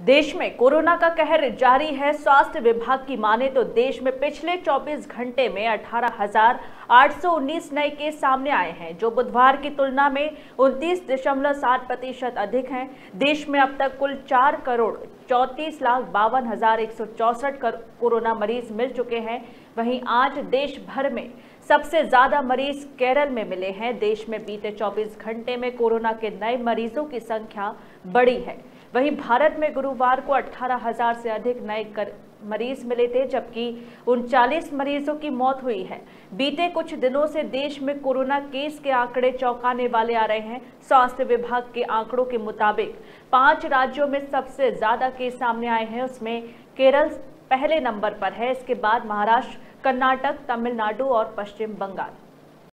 देश में कोरोना का कहर जारी है। स्वास्थ्य विभाग की माने तो देश में पिछले 24 घंटे में 18,819 नए केस सामने आए हैं जो बुधवार की तुलना में उनतीस दशमलव सात प्रतिशत अधिक हैं। देश में अब तक कुल चार करोड़ चौंतीस लाख बावन हज़ार एक सौ चौसठ कोरोना मरीज़ मिल चुके हैं। वहीं आज देश भर में सबसे ज़्यादा मरीज़ केरल में मिले हैं। देश में बीते 24 घंटे में कोरोना के नए मरीजों की संख्या बढ़ी है। वहीं भारत में गुरुवार को 18,000 से अधिक नए कर मरीज़ मिले थे जबकि उनचालीस मरीजों की मौत हुई है। बीते कुछ दिनों से देश में कोरोना केस के आंकड़े चौंकाने वाले आ रहे हैं। स्वास्थ्य विभाग के आंकड़ों के मुताबिक पाँच राज्यों में सबसे ज़्यादा केस सामने आए हैं। उसमें केरल पहले नंबर पर है। इसके बाद महाराष्ट्र कर्नाटक तमिलनाडु और पश्चिम बंगाल।